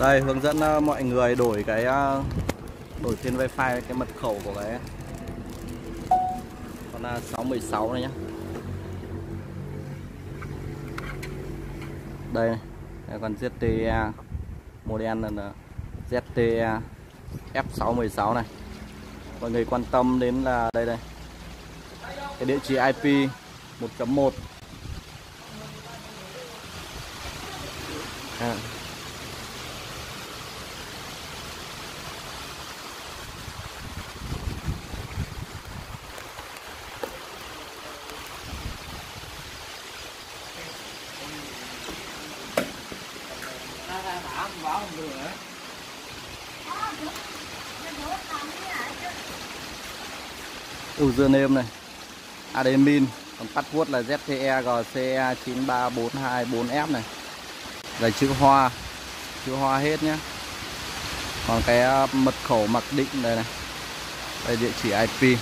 đây hướng dẫn uh, mọi người đổi cái uh, đổi tên wifi cái mật khẩu của cái con ờ, uh, 616 này nhá đây này. Đây, con ZTE model là ZTE F616 này mọi người quan tâm đến là đây đây cái địa chỉ IP 1.1 à. Username này. Admin còn password là ZTE GCE 93424F này. Là chữ hoa chữ hoa hết nhé còn cái à, mật khẩu mặc định đây này. Đây, địa chỉ IP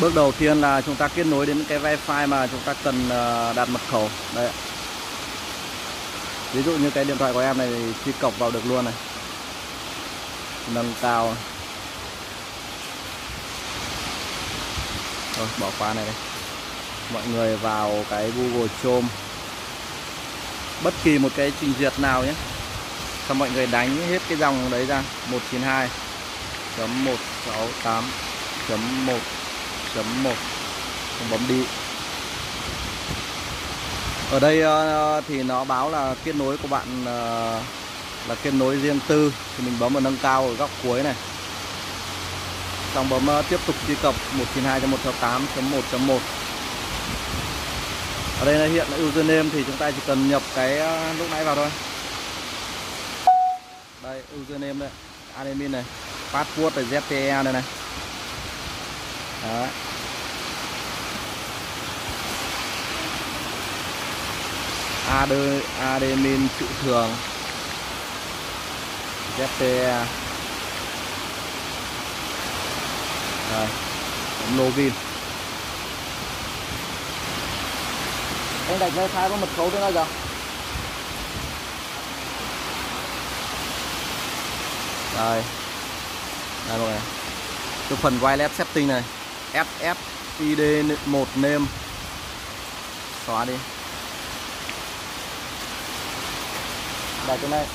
Bước đầu tiên là chúng ta kết nối đến cái wifi mà chúng ta cần ờ, đặt mật khẩu. Đây Ví dụ như cái điện thoại của em này thì truy cọc vào được luôn này. Nâng cao. Rồi bỏ qua này đây Mọi người vào cái Google Chrome. Bất kỳ một cái trình duyệt nào nhé. Xong mọi người đánh hết cái dòng đấy ra. 192 168 1 1.1 bấm đi. Ở đây ờ, thì nó báo là kết nối của bạn ờ, là kết nối riêng tư. Thì mình bấm vào nâng cao ở góc cuối này. Xong bấm ờ, tiếp tục truy cập 192.168.1.1 ở đây là hiện username thì chúng ta chỉ cần nhập cái lúc nãy vào thôi. Đây, username đây. Admin này. Password là ZTE này này. Đấy. AD, admin chữ thường ZTE Rồi, login Anh đặt wifi có mật khẩu thế nào giờ? Rồi. Đây mọi người. Cái phần wireless setting này FF ID 1 name Xóa đi. Đặt trên này.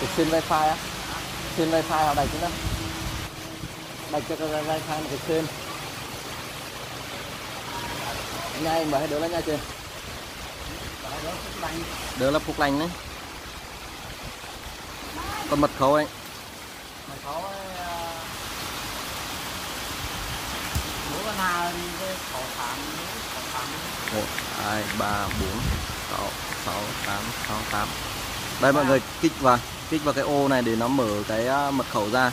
Để xin wifi á. Xin wifi họ đặt trên đây đặt cho cái wifi một cái trên. Ngay mở hay đỡ là nha trên đỡ là phục lành đấy. Còn mật khẩu ấy. Mật khẩu ấy bữa con nào cái khẩu thảm khẩu thảm một hai ba bốn sáu sáu tám sáu tám. Đây mọi người kích vào kích vào cái ô này để nó mở cái à, mật khẩu ra.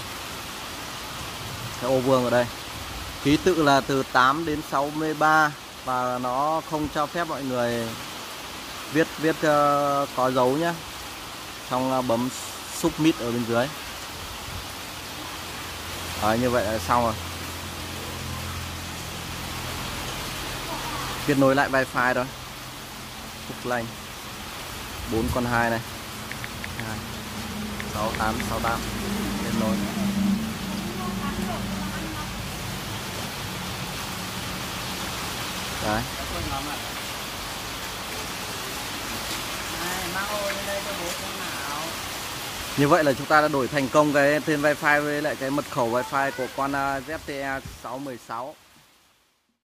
Cái ô vuông ở đây. Ký tự là từ 8 đến 63 và nó không cho phép mọi người viết viết uh, có dấu nhé xong uh, bấm submit ở bên dưới. Đấy, như vậy là xong rồi kết nối lại wifi rồi phúc lành, bốn con hai này. Sáu tám sáu tám. Kết nối. Đấy. Như vậy là chúng ta đã đổi thành công cái tên wifi với lại cái mật khẩu wifi của con à, ZTE 616